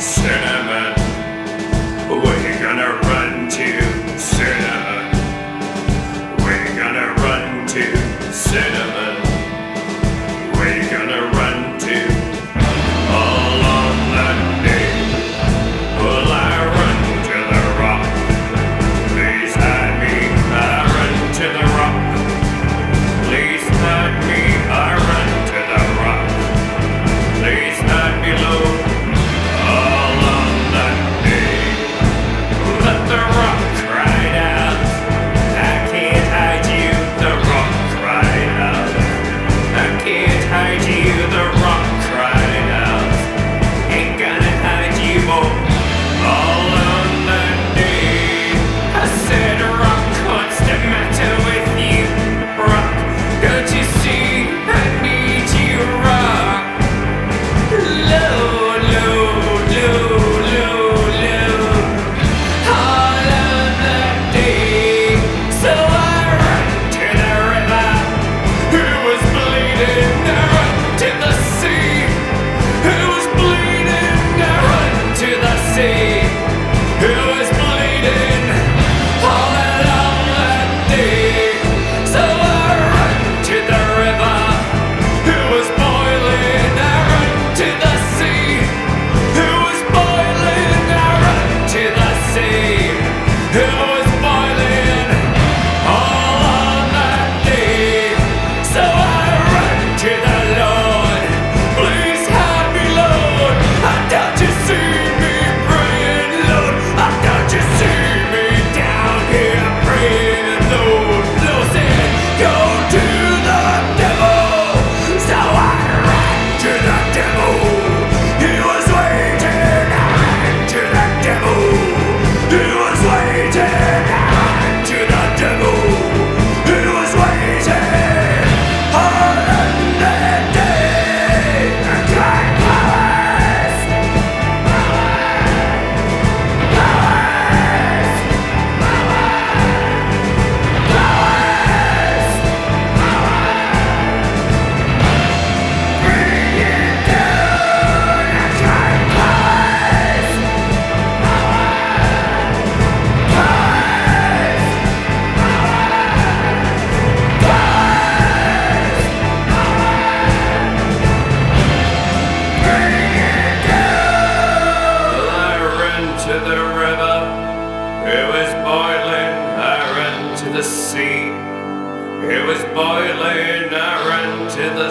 cinnamon. We're gonna run to cinnamon. We're gonna run to cinnamon. Sea, it was boiling. I ran to the